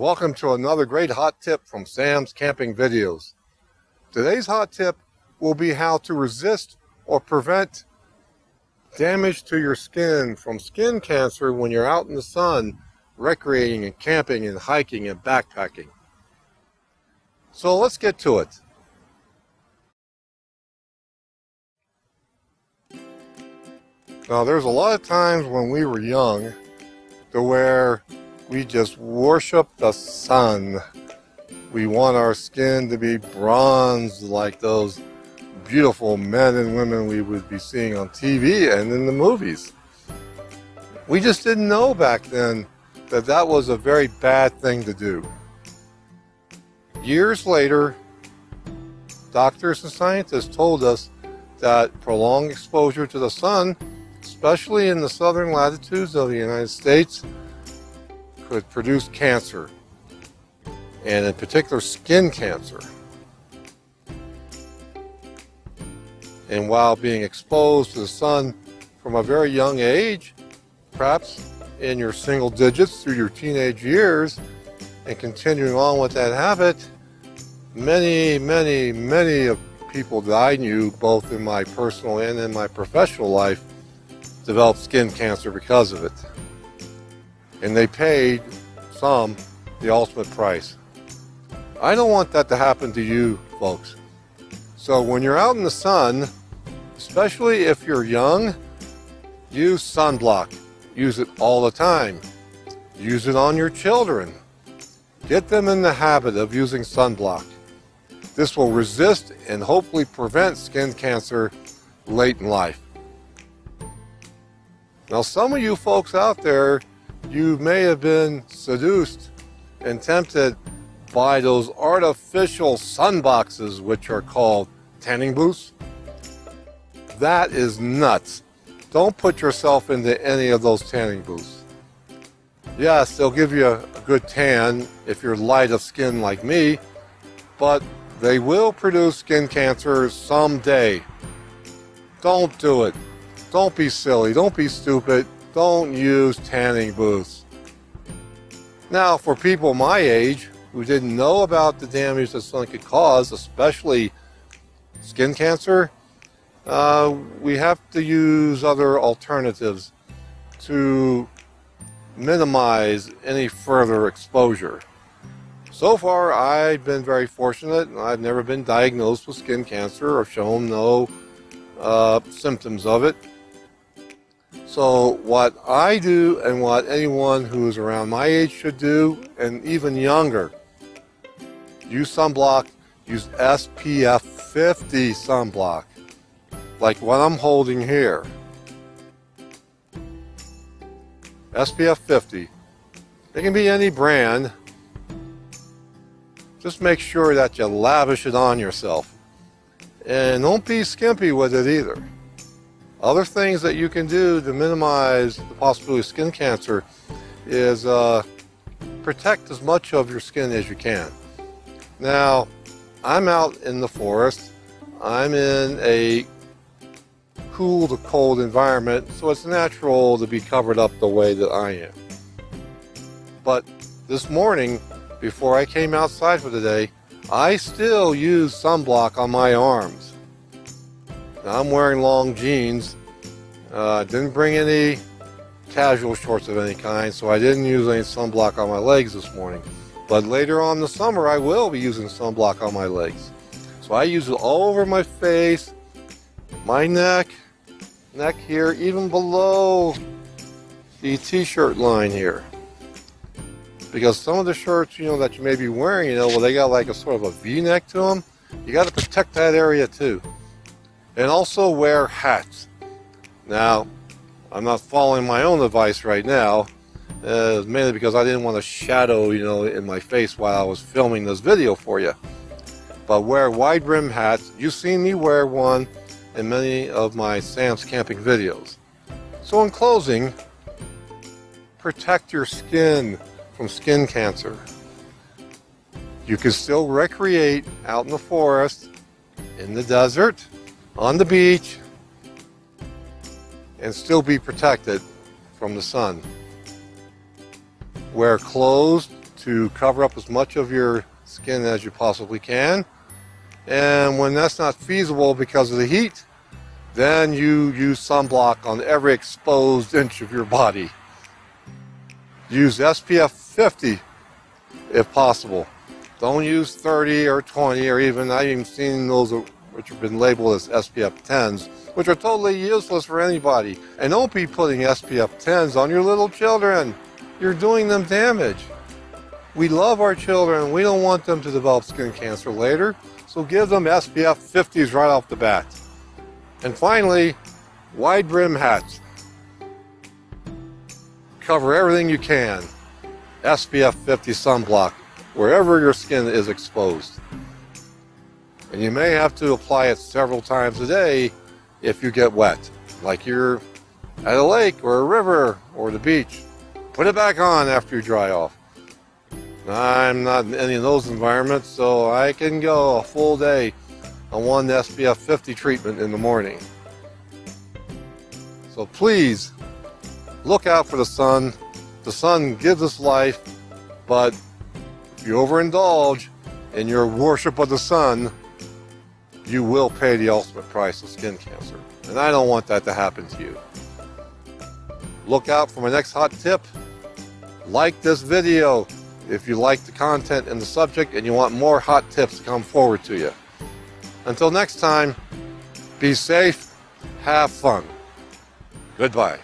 Welcome to another great hot tip from Sam's Camping Videos. Today's hot tip will be how to resist or prevent damage to your skin from skin cancer when you're out in the sun recreating and camping and hiking and backpacking. So let's get to it. Now, there's a lot of times when we were young to where we just worship the sun. We want our skin to be bronzed like those beautiful men and women we would be seeing on TV and in the movies. We just didn't know back then that that was a very bad thing to do. Years later, doctors and scientists told us that prolonged exposure to the sun especially in the southern latitudes of the United States, could produce cancer, and in particular skin cancer. And while being exposed to the sun from a very young age, perhaps in your single digits through your teenage years, and continuing on with that habit, many, many, many of people that I knew, both in my personal and in my professional life, developed skin cancer because of it. And they paid some the ultimate price. I don't want that to happen to you folks. So when you're out in the sun, especially if you're young, use sunblock. Use it all the time. Use it on your children. Get them in the habit of using sunblock. This will resist and hopefully prevent skin cancer late in life. Now, some of you folks out there, you may have been seduced and tempted by those artificial sun boxes, which are called tanning booths. That is nuts. Don't put yourself into any of those tanning booths. Yes, they'll give you a, good tan if you're light of skin like me, but they will produce skin cancer someday. Don't do it. Don't be silly. Don't be stupid. Don't use tanning booths. Now, for people my age who didn't know about the damage the sun could cause, especially skin cancer, uh, we have to use other alternatives to minimize any further exposure. So far, I've been very fortunate. I've never been diagnosed with skin cancer or shown no uh, symptoms of it. So, what I do and what anyone who's around my age should do, and even younger, use sunblock, use SPF 50 sunblock, like what I'm holding here. SPF 50. It can be any brand. Just make sure that you lavish it on yourself. And don't be skimpy with it either. Other things that you can do to minimize the possibility of skin cancer is uh, protect as much of your skin as you can. Now, I'm out in the forest. I'm in a cool to cold environment, so it's natural to be covered up the way that I am. But this morning, before I came outside for the day, I still use sunblock on my arms. Now, I'm wearing long jeans. Uh, didn't bring any casual shorts of any kind, so I didn't use any sunblock on my legs this morning. But later on in the summer, I will be using sunblock on my legs. So I use it all over my face, my neck, neck here, even below the t-shirt line here. Because some of the shirts, you know, that you may be wearing, you know, well, they got like a sort of a V-neck to them. You got to protect that area too and also wear hats. Now, I'm not following my own advice right now, uh, mainly because I didn't want a shadow, you know, in my face while I was filming this video for you. But wear wide brim hats. You've seen me wear one in many of my Sam's camping videos. So in closing, protect your skin from skin cancer. You can still recreate out in the forest, in the desert, on the beach and still be protected from the sun. Wear clothes to cover up as much of your skin as you possibly can. And when that's not feasible because of the heat, then you use sunblock on every exposed inch of your body. Use SPF 50 if possible. Don't use 30 or 20 or even, I've even seen those which have been labeled as SPF 10s, which are totally useless for anybody. And don't be putting SPF 10s on your little children. You're doing them damage. We love our children. We don't want them to develop skin cancer later. So give them SPF 50s right off the bat. And finally, wide brim hats. Cover everything you can. SPF 50 sunblock wherever your skin is exposed. And you may have to apply it several times a day if you get wet, like you're at a lake or a river or the beach. Put it back on after you dry off. I'm not in any of those environments, so I can go a full day on one SPF 50 treatment in the morning. So please look out for the sun. The sun gives us life, but if you overindulge in your worship of the sun, you will pay the ultimate price of skin cancer. And I don't want that to happen to you. Look out for my next hot tip. Like this video if you like the content and the subject and you want more hot tips to come forward to you. Until next time, be safe, have fun. Goodbye.